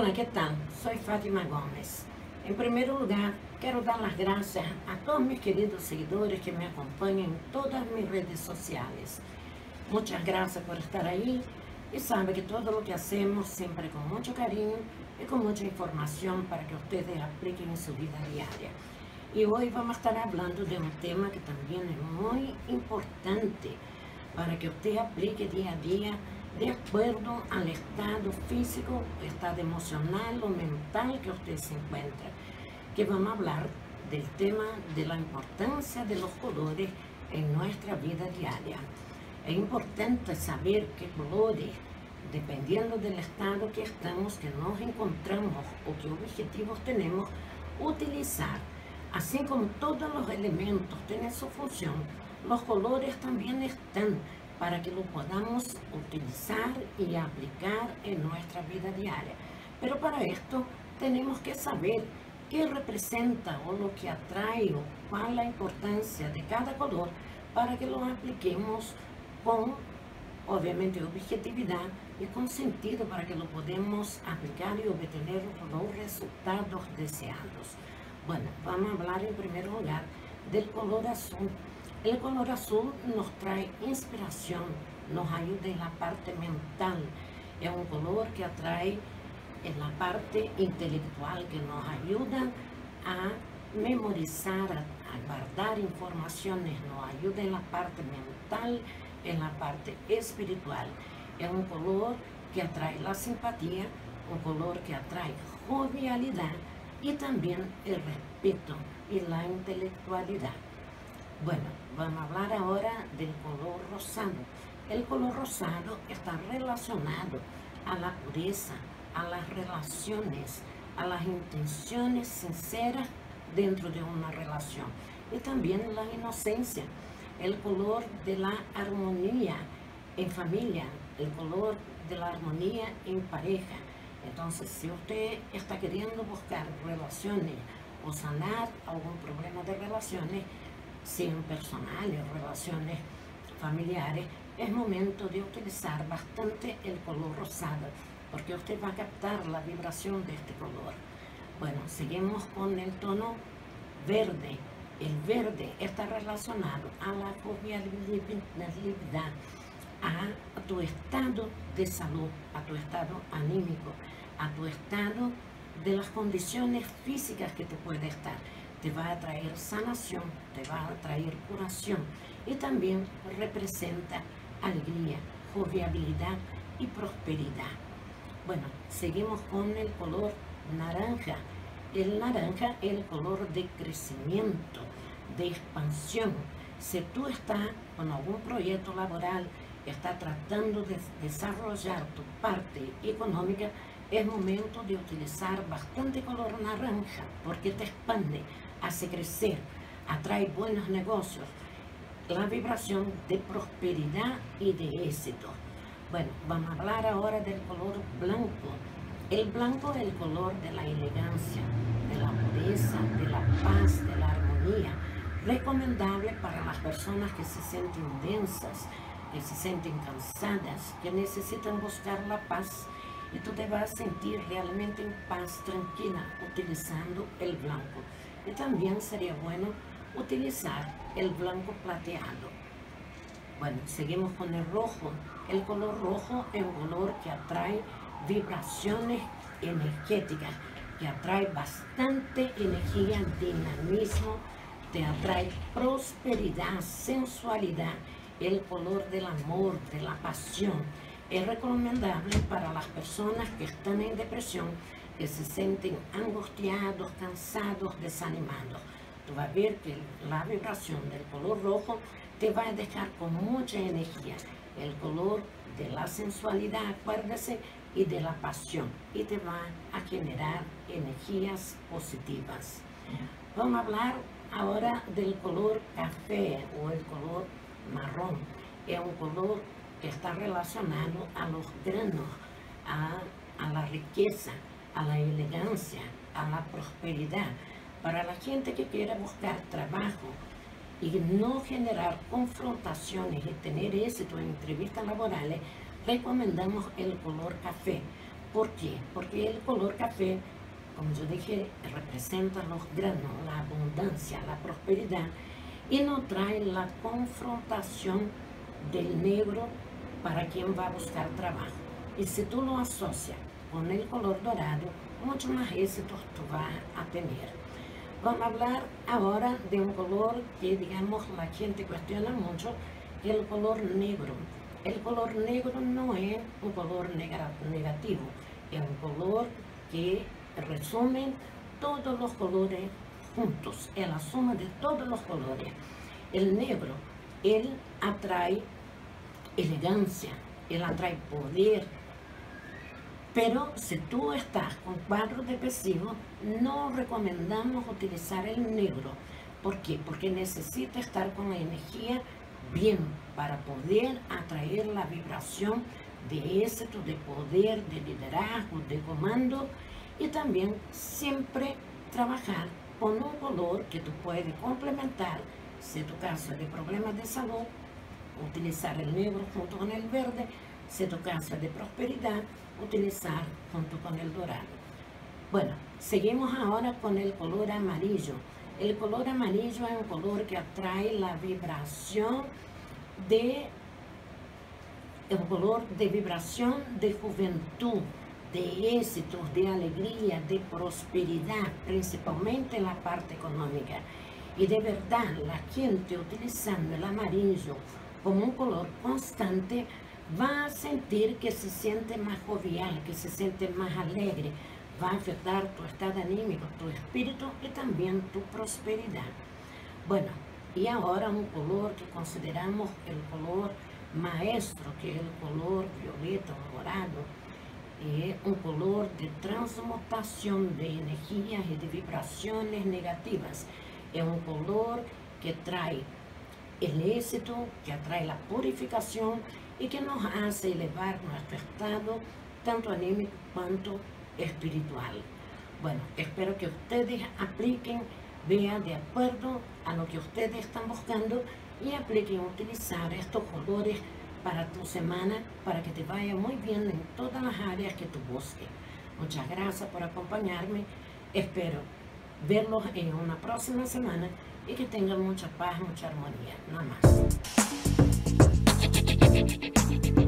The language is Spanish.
Hola, ¿qué tal? Soy Fátima Gómez. En primer lugar, quiero dar las gracias a todos mis queridos seguidores que me acompañan en todas mis redes sociales. Muchas gracias por estar ahí y sabe que todo lo que hacemos siempre con mucho cariño y con mucha información para que ustedes apliquen en su vida diaria. Y hoy vamos a estar hablando de un tema que también es muy importante para que usted aplique día a día de acuerdo al estado físico, estado emocional o mental que usted se encuentra. Que vamos a hablar del tema de la importancia de los colores en nuestra vida diaria. Es importante saber qué colores, dependiendo del estado que estamos, que nos encontramos o qué objetivos tenemos, utilizar. Así como todos los elementos tienen su función, los colores también están para que lo podamos utilizar y aplicar en nuestra vida diaria. Pero para esto tenemos que saber qué representa o lo que atrae o cuál la importancia de cada color para que lo apliquemos con, obviamente, objetividad y con sentido para que lo podamos aplicar y obtener los resultados deseados. Bueno, vamos a hablar en primer lugar del color azul el color azul nos trae inspiración, nos ayuda en la parte mental. Es un color que atrae en la parte intelectual, que nos ayuda a memorizar, a, guardar informaciones, nos ayuda en la parte mental, en la parte espiritual. Es un color que atrae la simpatía, un color que atrae jovialidad y también el respeto y la intelectualidad. Bueno, vamos a hablar ahora del color rosado. El color rosado está relacionado a la pureza, a las relaciones, a las intenciones sinceras dentro de una relación y también la inocencia, el color de la armonía en familia, el color de la armonía en pareja. Entonces, si usted está queriendo buscar relaciones o sanar algún problema de relaciones, sean personales, relaciones familiares, es momento de utilizar bastante el color rosado, porque usted va a captar la vibración de este color. Bueno, seguimos con el tono verde. El verde está relacionado a la jovialidad, a tu estado de salud, a tu estado anímico, a tu estado de las condiciones físicas que te puede estar te va a traer sanación, te va a traer curación y también representa alegría, jovialidad y prosperidad. Bueno, seguimos con el color naranja. El naranja es el color de crecimiento, de expansión. Si tú estás con algún proyecto laboral, estás tratando de desarrollar tu parte económica, es momento de utilizar bastante color naranja porque te expande, hace crecer, atrae buenos negocios, la vibración de prosperidad y de éxito. Bueno, vamos a hablar ahora del color blanco. El blanco es el color de la elegancia, de la pureza, de la paz, de la armonía. Recomendable para las personas que se sienten densas, que se sienten cansadas, que necesitan buscar la paz. Y tú te vas a sentir realmente en paz, tranquila, utilizando el blanco. Y también sería bueno utilizar el blanco plateado. Bueno, seguimos con el rojo. El color rojo es un color que atrae vibraciones energéticas, que atrae bastante energía, dinamismo, te atrae prosperidad, sensualidad, el color del amor, de la pasión. Es recomendable para las personas que están en depresión que se sienten angustiados, cansados, desanimados. Tú vas a ver que la vibración del color rojo te va a dejar con mucha energía. El color de la sensualidad, acuérdese, y de la pasión. Y te va a generar energías positivas. Vamos a hablar ahora del color café o el color marrón. Es un color que está relacionado a los granos, a, a la riqueza, a la elegancia, a la prosperidad. Para la gente que quiera buscar trabajo y no generar confrontaciones y tener éxito en entrevistas laborales, recomendamos el color café, ¿Por qué? Porque el color café, como yo dije, representa los granos, la abundancia, la prosperidad y no trae la confrontación del negro para quien va a buscar trabajo. Y si tú lo asocias con el color dorado, éxito tú vas a tener. Vamos a hablar ahora de un color que, digamos, la gente cuestiona mucho, el color negro. El color negro no es un color negativo, es un color que resume todos los colores juntos, es la suma de todos los colores. El negro, él atrae elegancia, él atrae poder, pero si tú estás con cuadros depresivos, no recomendamos utilizar el negro. ¿Por qué? Porque necesita estar con la energía bien para poder atraer la vibración de éxito, de poder, de liderazgo, de comando y también siempre trabajar con un color que tú puedes complementar. Si tu caso es de problemas de salud, utilizar el negro junto con el verde. Si tu caso es de prosperidad, utilizar junto con el dorado. Bueno, seguimos ahora con el color amarillo. El color amarillo es un color que atrae la vibración de un color de vibración de juventud, de éxitos, de alegría, de prosperidad, principalmente en la parte económica. Y de verdad, la gente utilizando el amarillo como un color constante va a sentir que se siente más jovial, que se siente más alegre, va a afectar tu estado anímico, tu espíritu y también tu prosperidad. Bueno, y ahora un color que consideramos el color maestro, que es el color violeta o dorado, es un color de transmutación de energías y de vibraciones negativas. Es un color que trae el éxito, que atrae la purificación y que nos hace elevar nuestro estado, tanto anímico cuanto espiritual. Bueno, espero que ustedes apliquen, vean de acuerdo a lo que ustedes están buscando y apliquen utilizar estos colores para tu semana, para que te vaya muy bien en todas las áreas que tú busques. Muchas gracias por acompañarme. Espero verlos en una próxima semana y que tengan mucha paz, mucha armonía. Nada más. って